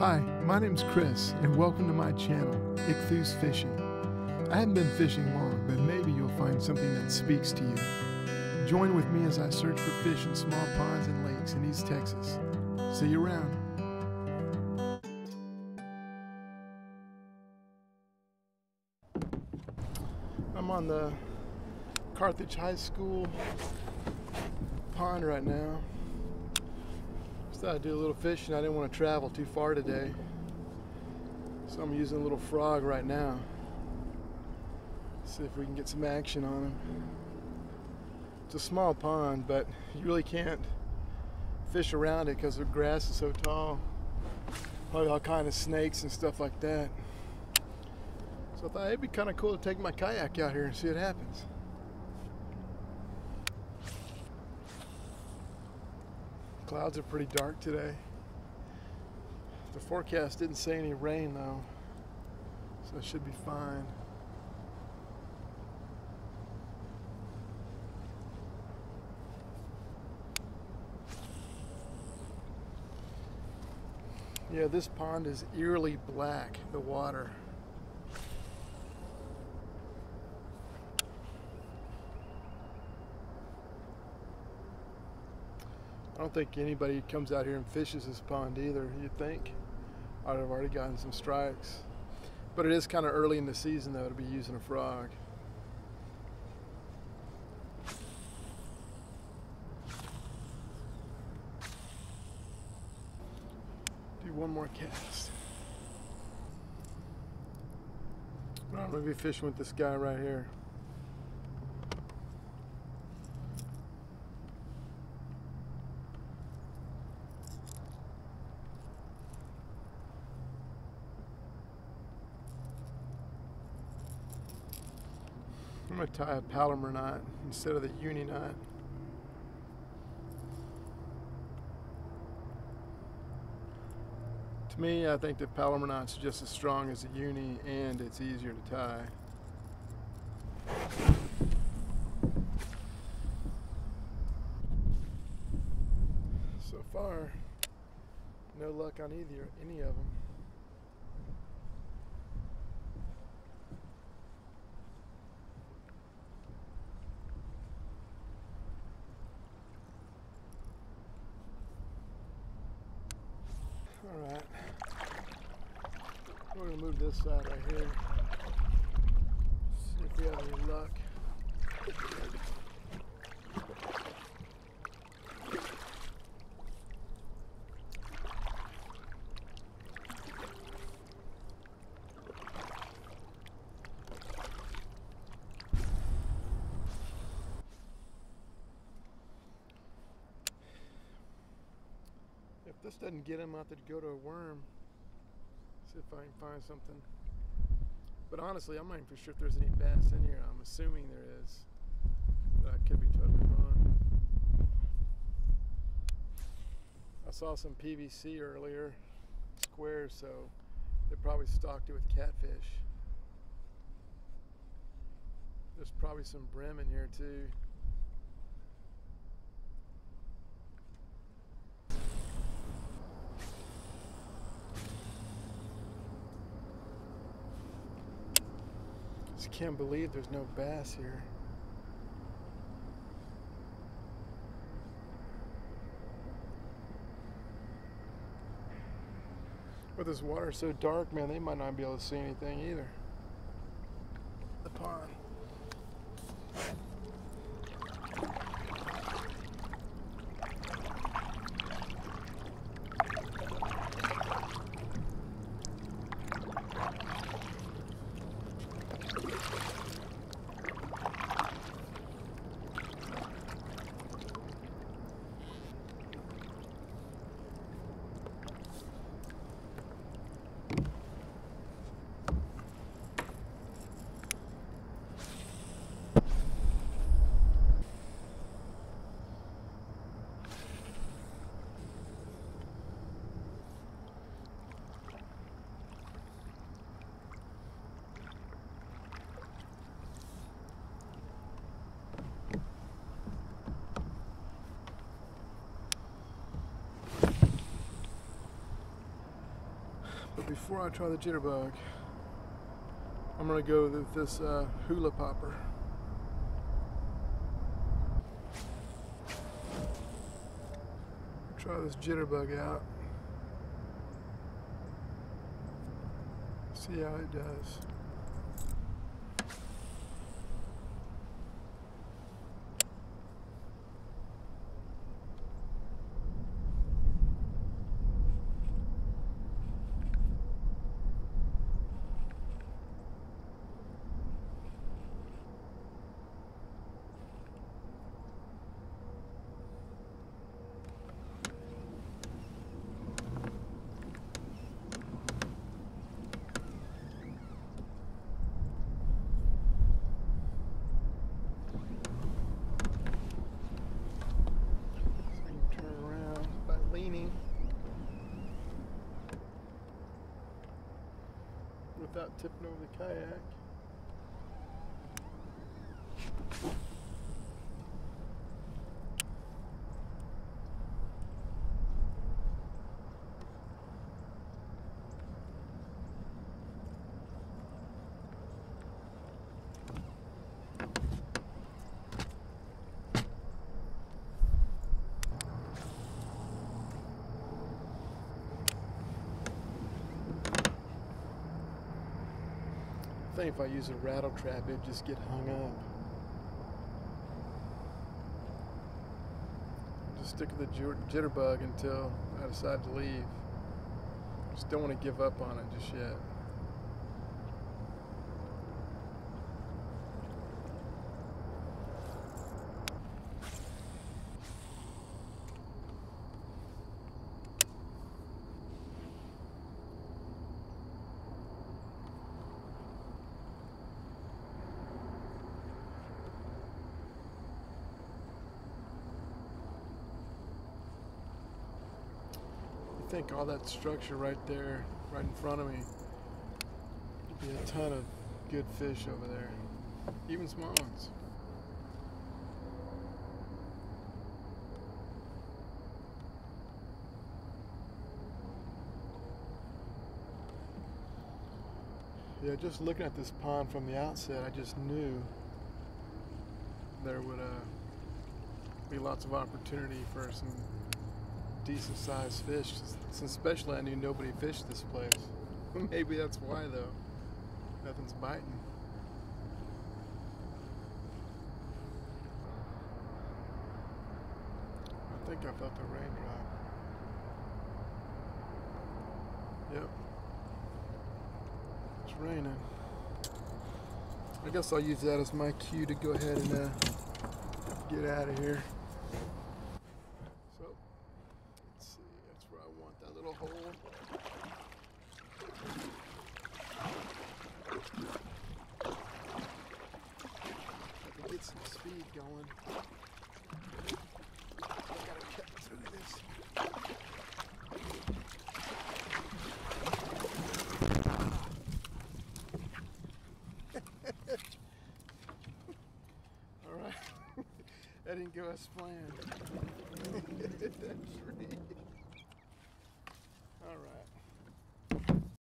Hi, my name's Chris, and welcome to my channel, Ichthus Fishing. I haven't been fishing long, but maybe you'll find something that speaks to you. Join with me as I search for fish in small ponds and lakes in East Texas. See you around. I'm on the Carthage High School pond right now. Thought I'd do a little fishing. I didn't want to travel too far today. So I'm using a little frog right now. See if we can get some action on him. It's a small pond, but you really can't fish around it because the grass is so tall. Probably all kind of snakes and stuff like that. So I thought it'd be kind of cool to take my kayak out here and see what happens. Clouds are pretty dark today. The forecast didn't say any rain though, so it should be fine. Yeah, this pond is eerily black, the water. I don't think anybody comes out here and fishes this pond either, you'd think. I'd have already gotten some strikes. But it is kind of early in the season though to be using a frog. Do one more cast. I'm gonna be fishing with this guy right here. I'm gonna tie a Palomar knot instead of the uni knot. To me, I think the Palomar knot's just as strong as the uni and it's easier to tie. So far, no luck on either any of them. All right. We're gonna move this side right here. See if we have any luck. This doesn't get him, out to go to a worm. See if I can find something. But honestly, I'm not even for sure if there's any bass in here. I'm assuming there is. But I could be totally wrong. I saw some PVC earlier, squares, so they probably stocked it with catfish. There's probably some brim in here too. Can't believe there's no bass here. But this water's so dark, man, they might not be able to see anything either. The pond. But before I try the jitterbug, I'm gonna go with this uh, hula popper. Try this jitterbug out. See how it does. So you turn around by leaning without tipping over the kayak. If I use a rattle trap, it'd just get hung up. Just stick with the jitterbug until I decide to leave. Just don't want to give up on it just yet. You think all that structure right there, right in front of me, would be a ton of good fish over there, even small ones. Yeah, just looking at this pond from the outset, I just knew there would uh, be lots of opportunity for some decent sized fish. s- Especially, I knew nobody fished this place. Maybe that's why, though. Nothing's biting. I think I felt the raindrop. Yep. It's raining. I guess I'll use that as my cue to go ahead and uh, get out of here. So, let's see, that's where I hole. I can get some speed going. I gotta cut through this. All right. that didn't go as planned. that tree.